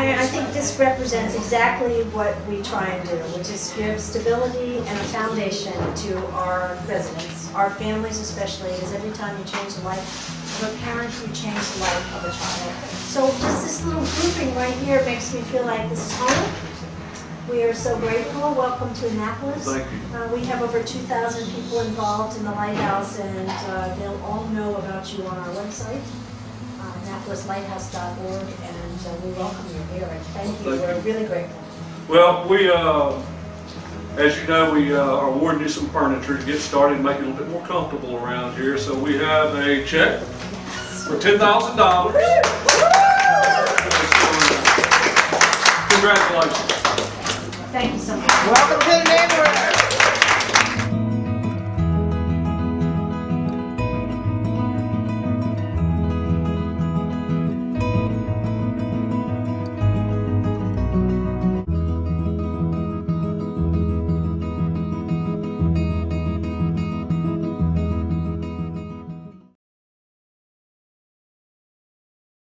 Mary, I think this represents exactly what we try and do, which is give stability and a foundation to our residents, our families especially, because every time you change the life of a parent, you change the life of a child. So just this little grouping right here makes me feel like this is home. We are so grateful. Welcome to Annapolis. Uh, We have over 2,000 people involved in the Lighthouse, and uh, they'll all know about you on our website, AnnapolisLighthouse.org, and uh, we welcome you here, and thank you. Thank We're you. really grateful. Well, we, uh, as you know, we uh, are awarding you some furniture to get started, and make it a little bit more comfortable around here. So we have a check for ten thousand dollars. Congratulations. Thank you so much. Welcome to the neighborhood.